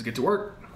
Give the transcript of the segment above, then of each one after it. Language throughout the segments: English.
Let's get to work.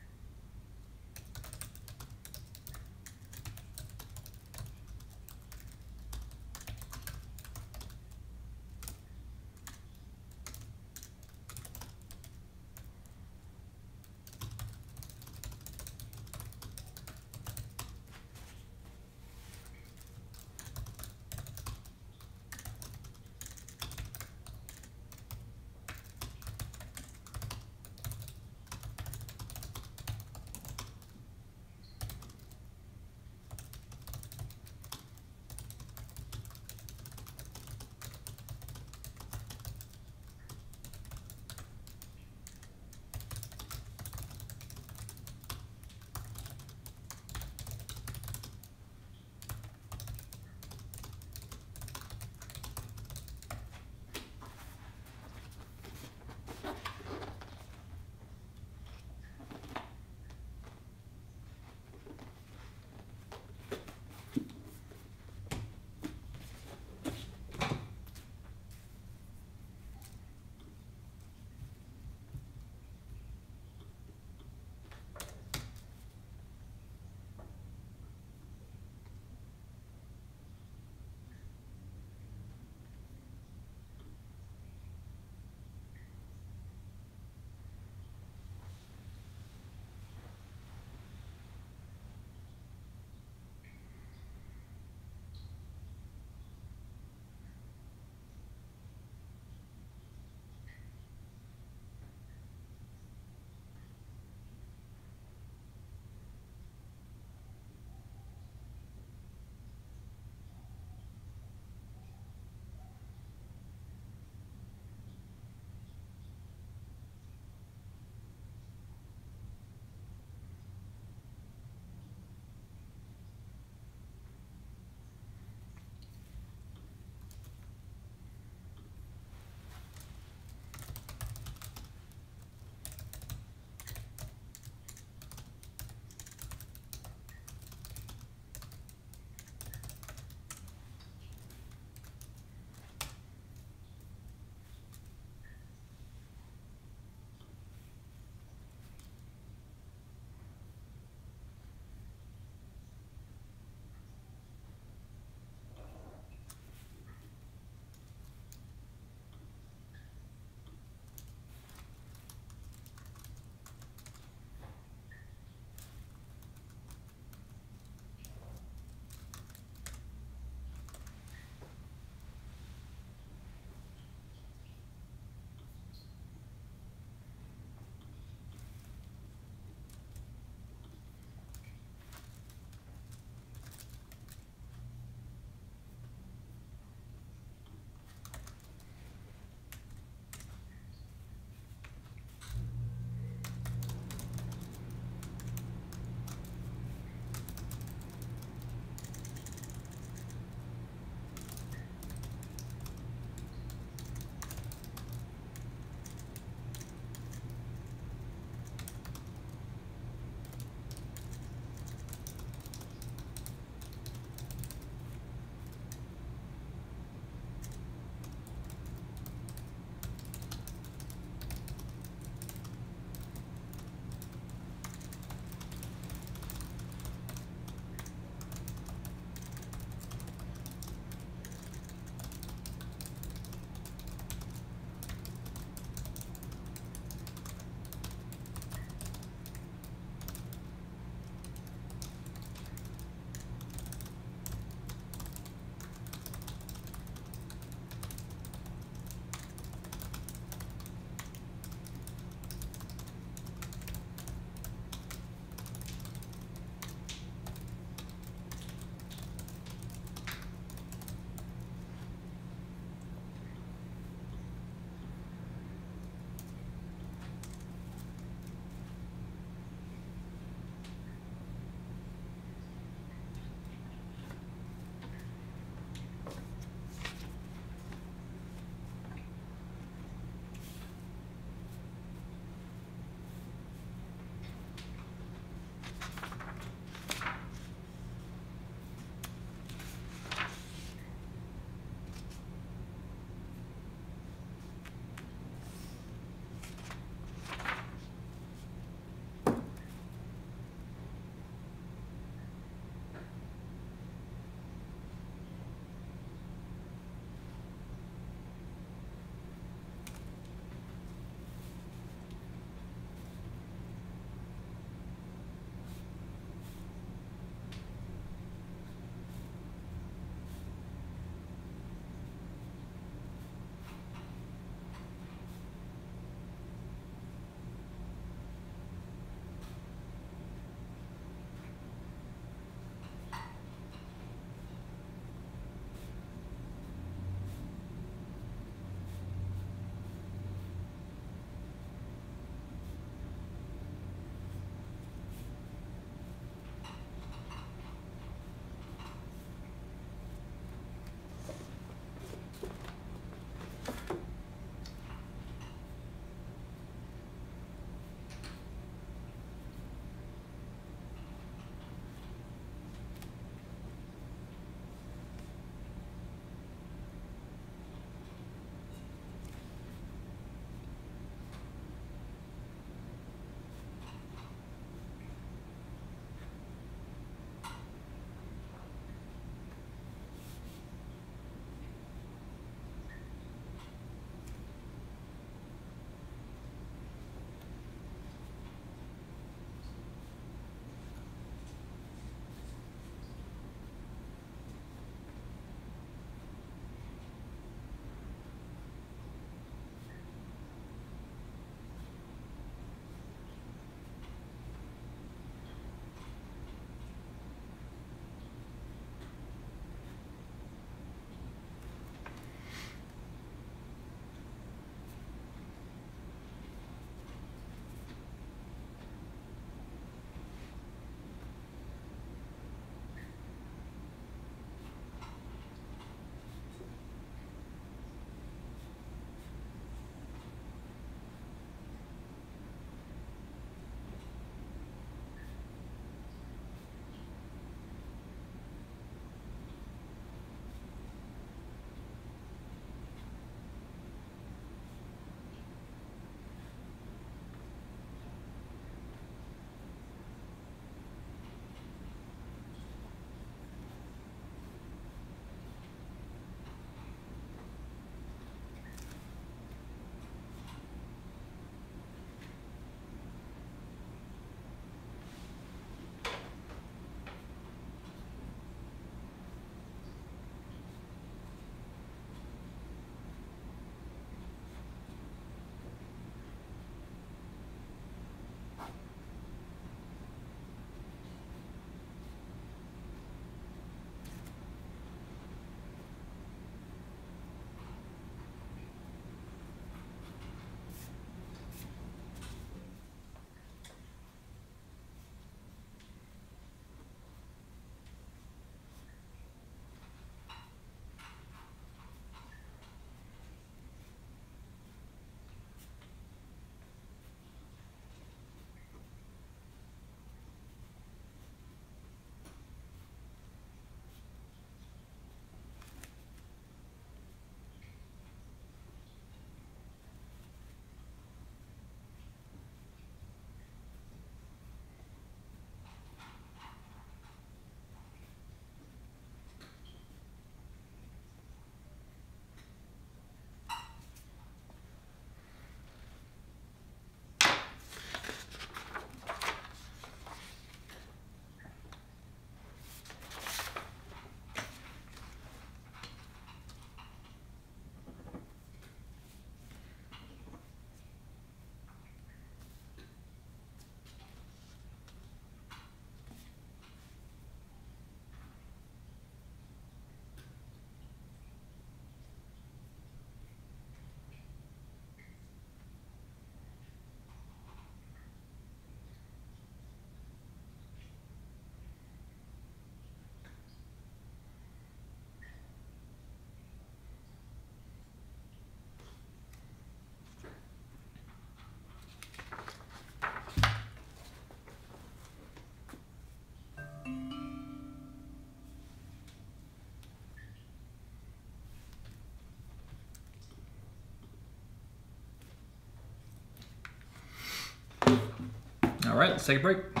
Right, let's take a break.